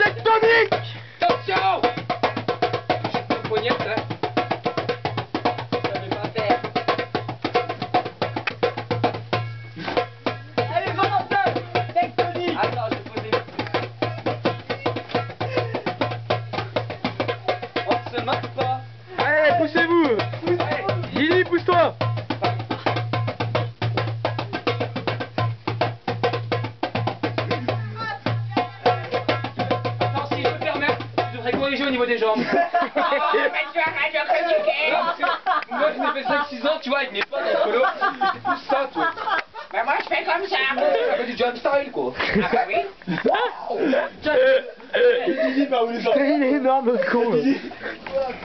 tectonique. Attention. J'ai une Tectonique Attends, je vais poser le On se marque pas Allez, poussez-vous. Corriger au niveau des jambes. Oh, mais tu arrêtes de critiquer Moi, je n'ai fait 5-6 ans, tu vois, avec mes potes en colo. C'est plus ça, toi. Mais moi, je fais comme ça Ça fait du jump style, quoi. Ah bah oui Il est énorme, le con.